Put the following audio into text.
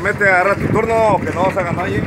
permite agarrar tu turno, que no se haga nadie.